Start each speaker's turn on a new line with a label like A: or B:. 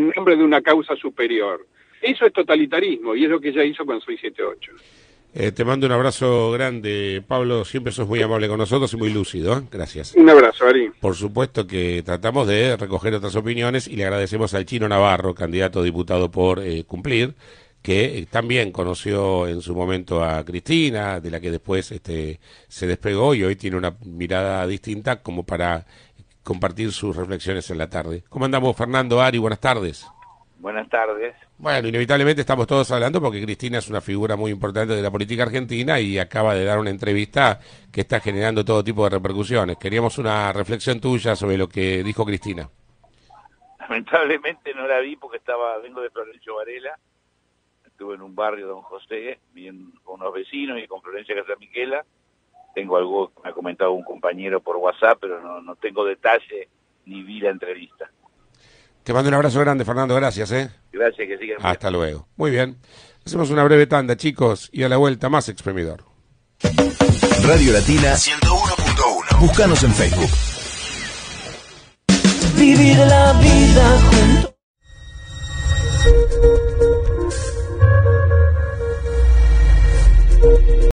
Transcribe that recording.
A: en nombre de una causa superior. Eso es totalitarismo y es lo que ella hizo con 678.
B: Eh, te mando un abrazo grande, Pablo. Siempre sos muy amable con nosotros y muy lúcido. ¿eh? Gracias.
A: Un abrazo, Ari.
B: Por supuesto que tratamos de recoger otras opiniones y le agradecemos al Chino Navarro, candidato a diputado por eh, cumplir, que eh, también conoció en su momento a Cristina, de la que después este, se despegó y hoy tiene una mirada distinta como para compartir sus reflexiones en la tarde. ¿Cómo andamos, Fernando Ari? Buenas tardes.
C: Buenas tardes.
B: Bueno, inevitablemente estamos todos hablando porque Cristina es una figura muy importante de la política argentina y acaba de dar una entrevista que está generando todo tipo de repercusiones. Queríamos una reflexión tuya sobre lo que dijo Cristina.
C: Lamentablemente no la vi porque estaba vengo de Florencio Varela. Estuve en un barrio, Don José, bien con unos vecinos y con Florencia Casamiquela. Tengo algo, me ha comentado un compañero por WhatsApp, pero no, no tengo detalle ni vi la entrevista.
B: Te mando un abrazo grande, Fernando. Gracias, ¿eh?
C: Gracias, que sigan. bien.
B: Hasta luego. Muy bien. Hacemos una breve tanda, chicos, y a la vuelta más exprimidor.
D: Radio Latina 101.1. Búscanos en Facebook.
E: Vivir la vida juntos.